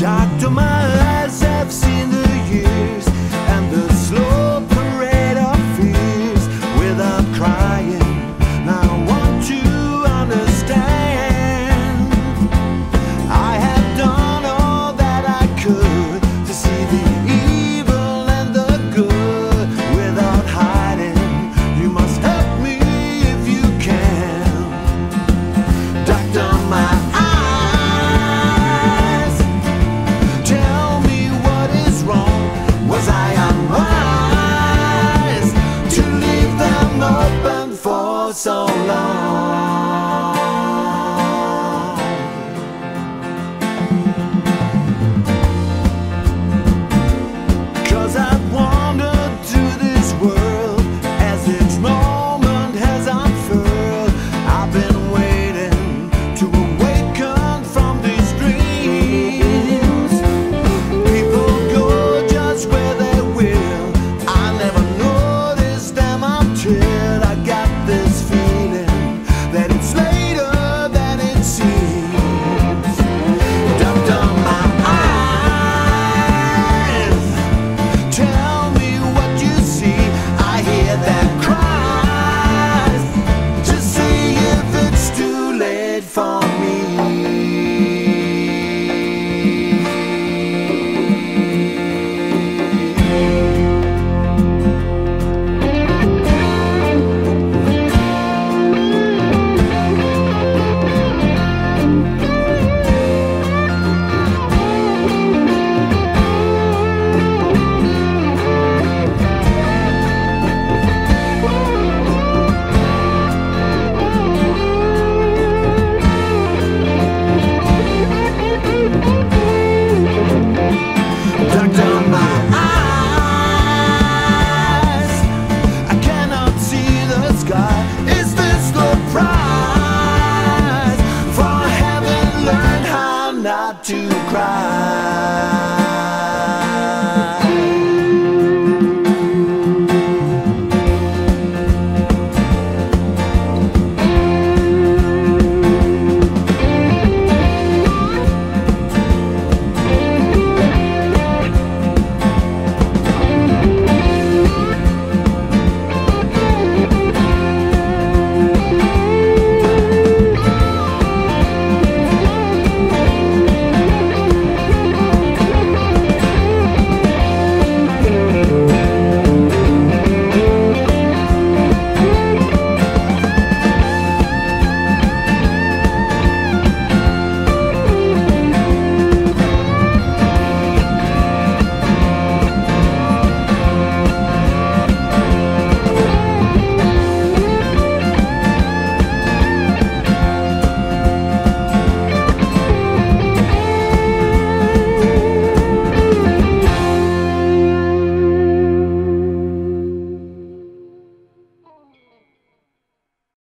Doctor my.